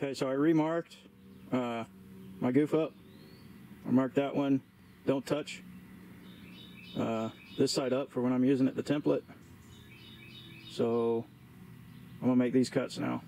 Okay, so I remarked uh, my goof up. I marked that one, don't touch. Uh, this side up for when I'm using it, the template. So I'm gonna make these cuts now.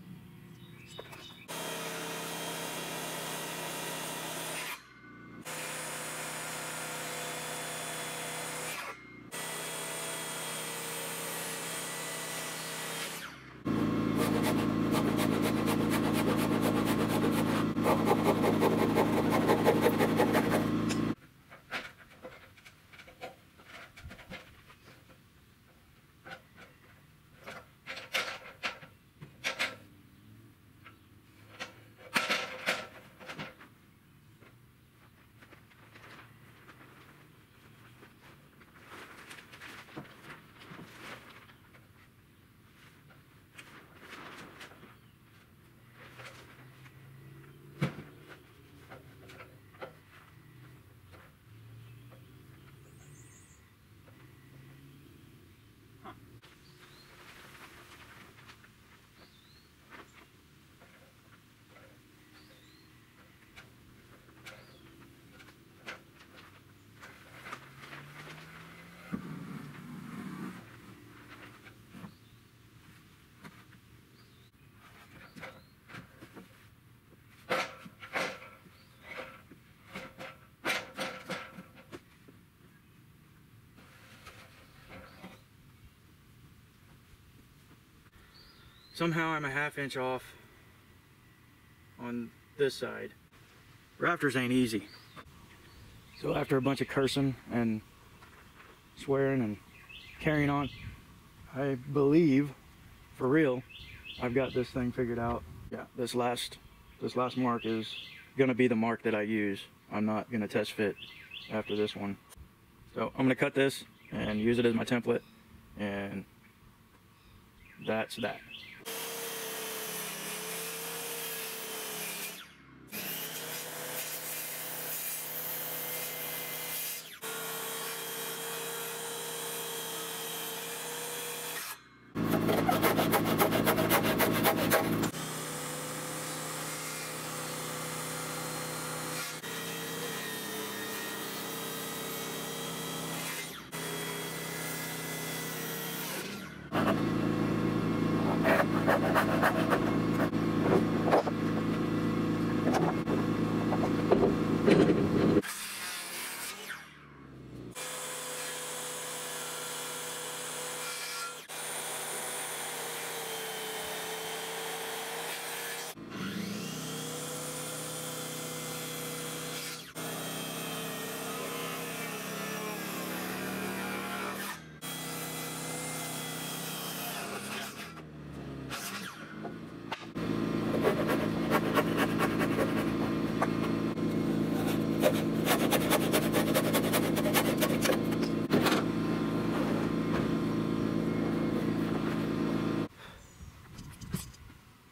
Somehow I'm a half inch off on this side. Rafters ain't easy. So after a bunch of cursing and swearing and carrying on, I believe, for real, I've got this thing figured out. Yeah, this last, this last mark is gonna be the mark that I use. I'm not gonna test fit after this one. So I'm gonna cut this and use it as my template and that's that.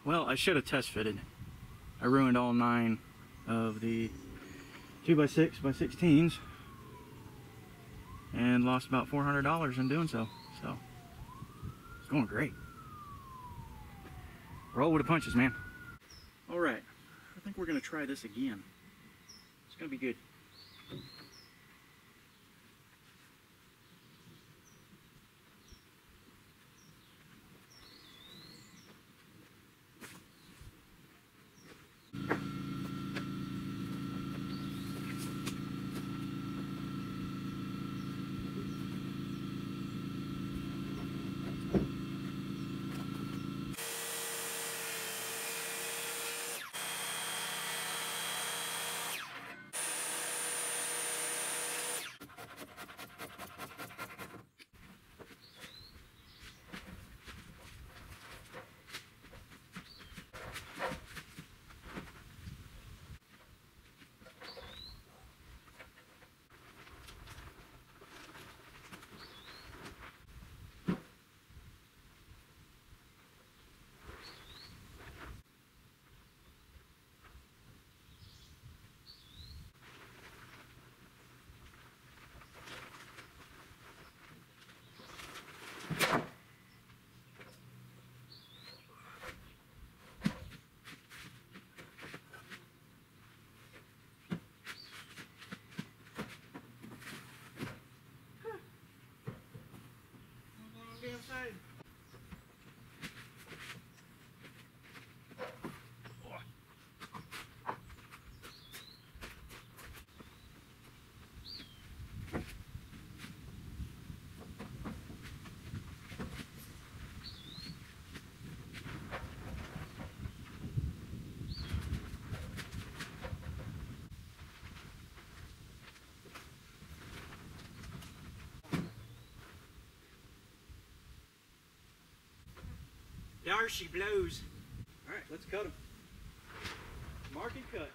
Well, I should have test fitted. I ruined all nine of the 2x6 by 16s and lost about $400 in doing so. So, it's going great. Roll with the punches, man. All right, I think we're gonna try this again. It's gonna be good. side. Darcy blows. All right, let's cut them. Mark and cut.